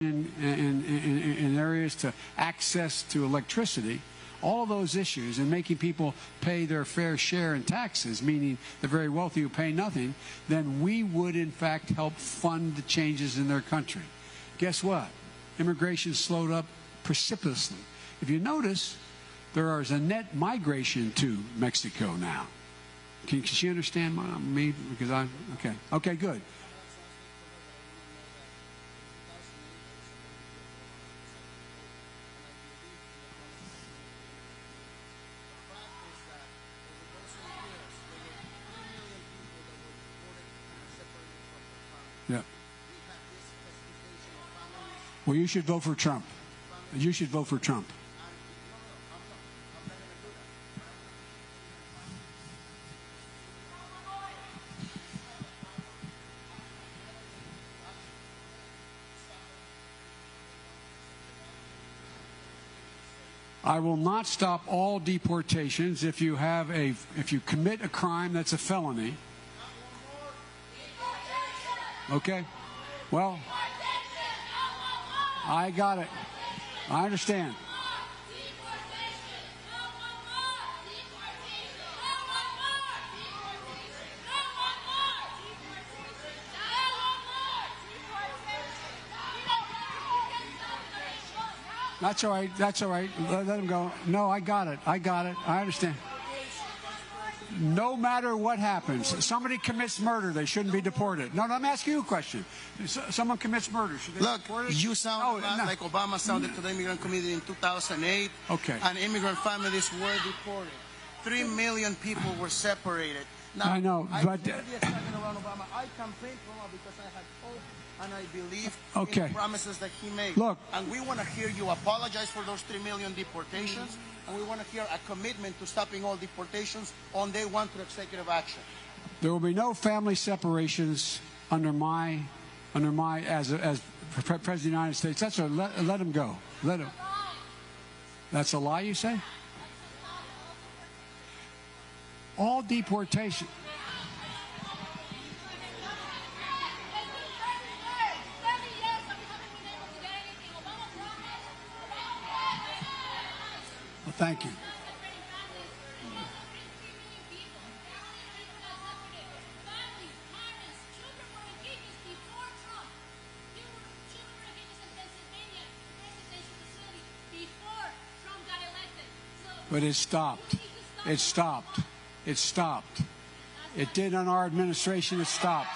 in, in, in, in areas to access to electricity, all those issues, and making people pay their fair share in taxes, meaning the very wealthy who pay nothing, then we would in fact help fund the changes in their country. Guess what? Immigration slowed up precipitously. If you notice, there is a net migration to Mexico now. Can, can she understand me? Because I okay, okay, good. Yeah. Well, you should vote for Trump. You should vote for Trump. I will not stop all deportations if you have a if you commit a crime that's a felony. Okay? Well, I got it. I understand. That's all right. That's all right. Let, let him go. No, I got it. I got it. I understand. No matter what happens, somebody commits murder, they shouldn't be deported. No, no I'm asking you a question. Someone commits murder, should they Look, be deported? you sound oh, No, no. like Obama sounded to the immigrant community in 2008. Okay. And immigrant families were deported. Three million people were separated. Now, I know, I but- hear the excitement around Obama. I campaigned for Obama because I had hope and I believe in Okay. the promises that he made. Look. And we want to hear you apologize for those three million deportations, mm-hmm. and we want to hear a commitment to stopping all deportations on day one through executive action. There will be no family separations under my, under my as a, as president of the United States. That's a let, let him go. Let him. That's a lie, you say? All deportation. Well, thank you. But it stopped. It stopped. It stopped. It did on our administration. It stopped.